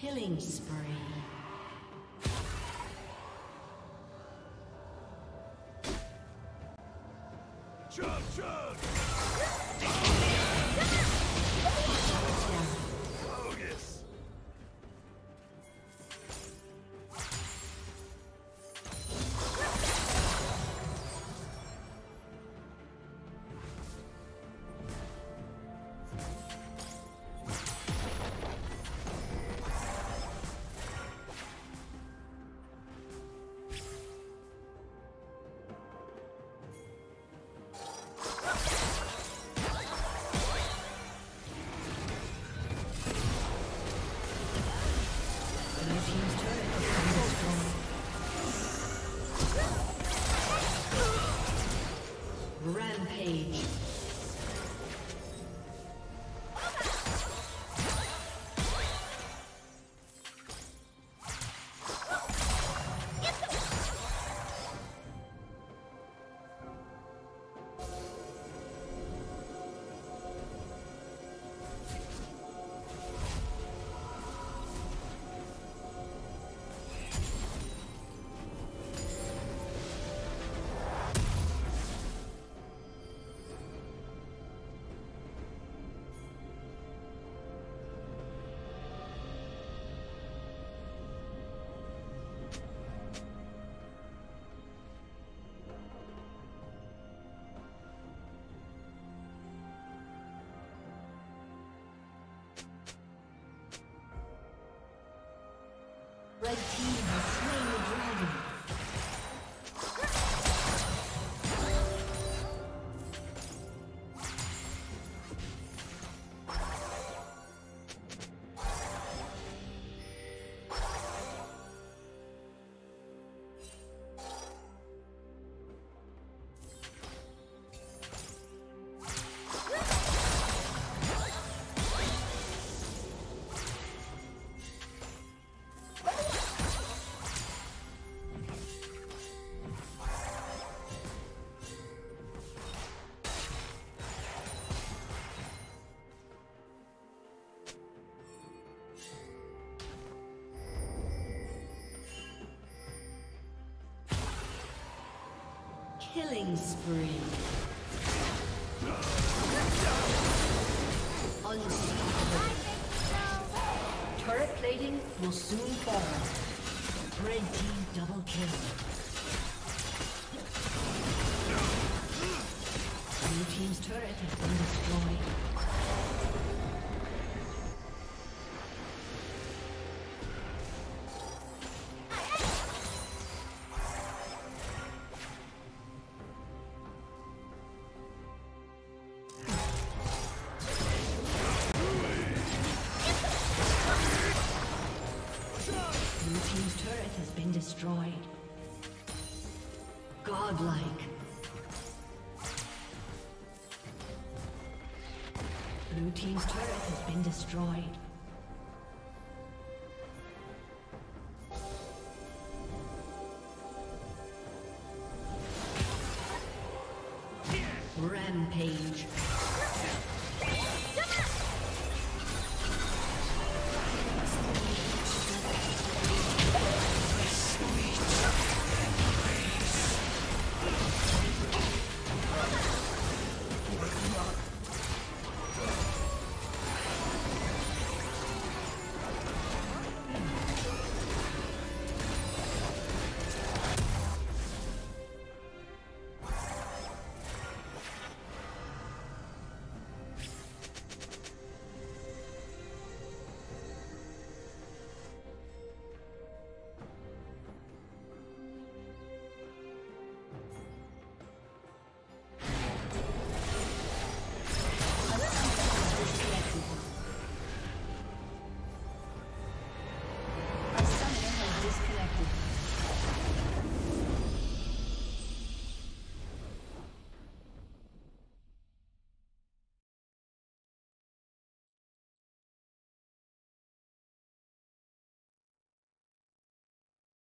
Killing spree. Rampage. Red team Killing spree. Unstoppable. Turret plating will soon fall. Red team double kill. Blue team's turret has been destroyed.